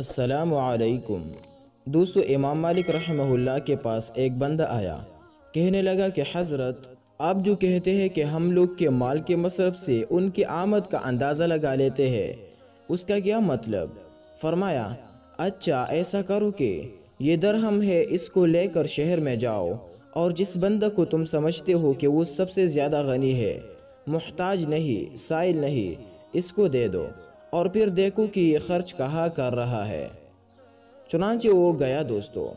असलकुम दोस्तों, इमाम मालिक रहमहुल्लाह के पास एक बंदा आया। कहने लगा कि, हज़रत, आप जो कहते हैं कि हम लोग के माल के मसरफ से उनकी आमद का अंदाज़ा लगा लेते हैं, उसका क्या मतलब? फरमाया अच्छा ऐसा करो कि ये दरहम है, इसको लेकर शहर में जाओ, और जिस बंदा को तुम समझते हो कि वो सबसे ज़्यादा गनी है, मोहताज नहीं, साइल नहीं, इसको दे दो। और फिर देखो कि ये खर्च कहाँ कर रहा है। चुनाचे वो गया दोस्तों,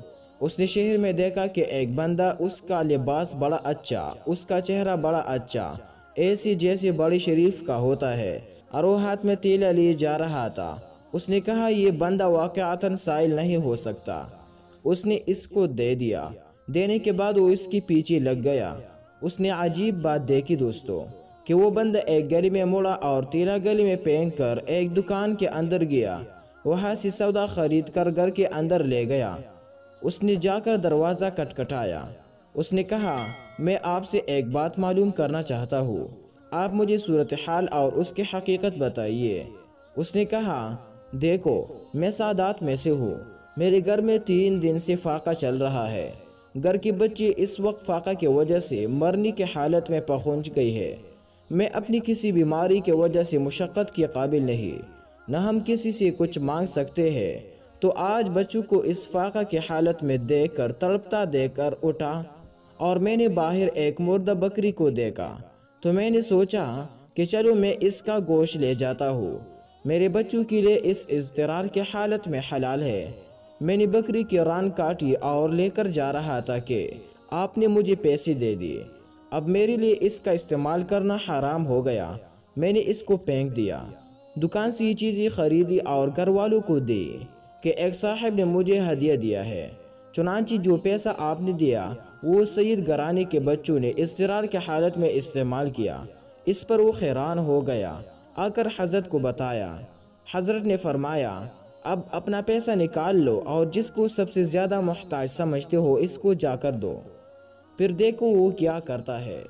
उसने शहर में देखा कि एक बंदा, उसका लिबास बड़ा अच्छा उसका चेहरा बड़ा अच्छा ऐसी जैसे बड़ी शरीफ का होता है, और वो हाथ में तेला लिए जा रहा था। उसने कहा, ये बंदा वाकता साइल नहीं हो सकता। उसने इसको दे दिया। देने के बाद वो इसके पीछे लग गया। उसने अजीब बात देखी दोस्तों। कि वो बंदा एक गली में मुड़ा और तेरह गली में फेंक कर एक दुकान के अंदर गया। वहाँ से सौदा खरीद कर घर के अंदर ले गया। उसने जाकर दरवाज़ा कटकटाया उसने कहा, मैं आपसे एक बात मालूम करना चाहता हूँ। आप मुझे सूरत हाल और उसकी हकीकत बताइए। उसने कहा, देखो, मैं सादात में से हूँ। मेरे घर में तीन दिन से फाका चल रहा है। घर की बच्ची इस वक्त फाका की वजह से मरने की हालत में पहुँच गई है। मैं अपनी किसी बीमारी के वजह से मुशक्क़त के काबिल नहीं। न हम किसी से कुछ मांग सकते हैं। तो आज बच्चों को इस फाका की हालत में देख कर तड़पता देकर उठा और मैंने बाहर एक मुर्दा बकरी को देखा। तो मैंने सोचा कि चलो मैं इसका गोश्त ले जाता हूँ। मेरे बच्चों के लिए इस इजतरार की हालत में हलाल है। मैंने बकरी की रान काटी और लेकर जा रहा था कि आपने मुझे पैसे दे दिए। अब मेरे लिए इसका इस्तेमाल करना हराम हो गया। मैंने इसको फेंक दिया। दुकान से ये चीज़ें खरीदी और घर वालों को दी कि एक साहब ने मुझे हदिया दिया है। चुनाची जो पैसा आपने दिया, वो सईद घराने के बच्चों ने इसरार के हालत में इस्तेमाल किया। इस पर वो हैरान हो गया। आकर हज़रत को बताया। हज़रत ने फरमाया, अब अपना पैसा निकाल लो और जिसको सबसे ज़्यादा मोहताज समझते हो, इसको जाकर दो। फिर देखो वो क्या करता है।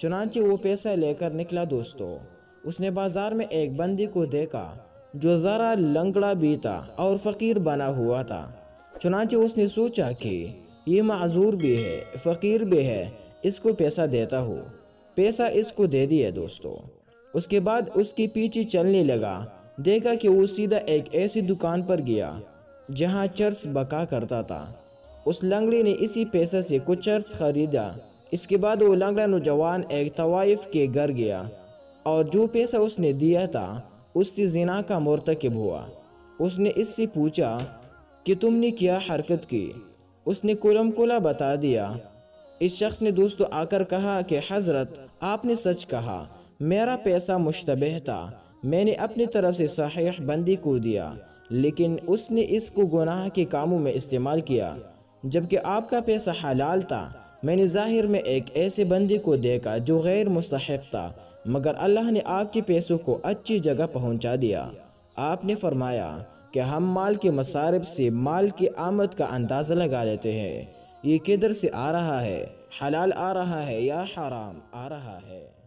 चुनाचे वो पैसा लेकर निकला दोस्तों। उसने बाज़ार में एक बंदी को देखा, जो ज़रा लंगड़ा भी था और फ़कीर बना हुआ था। चुनाचे उसने सोचा कि ये माजूर भी है, फ़कीर भी है, इसको पैसा देता हूँ। पैसा इसको दे दिया दोस्तों। उसके बाद उसके पीछे चलने लगा। देखा कि वो सीधा एक ऐसी दुकान पर गया, जहाँ चर्च बका करता था। उस लंगड़े ने इसी पैसे से कुछ अर्ज़ खरीदा। इसके बाद वो लंगड़ा नौजवान एक तवाइफ के घर गया और जो पैसा उसने दिया था, उससे जिना का मरतकब हुआ। उसने इससे पूछा कि तुमने क्या हरकत की? उसने कुलम कुला बता दिया। इस शख्स ने दोस्तों आकर कहा कि, हज़रत, आपने सच कहा, मेरा पैसा मुश्तबह था। मैंने अपनी तरफ़ से सही बंदी को दिया, लेकिन उसने इसको गुनाह के कामों में इस्तेमाल किया। जबकि आपका पैसा हलाल था। मैंने ज़ाहिर में एक ऐसे बंदे को देखा जो गैर मुस्तक था, मगर अल्लाह ने आपके पैसों को अच्छी जगह पहुँचा दिया। आपने फरमाया कि हम माल के मसारब से माल की आमद का अंदाज़ा लगा लेते हैं। ये किधर से आ रहा है? हलाल आ रहा है या हराम आ रहा है?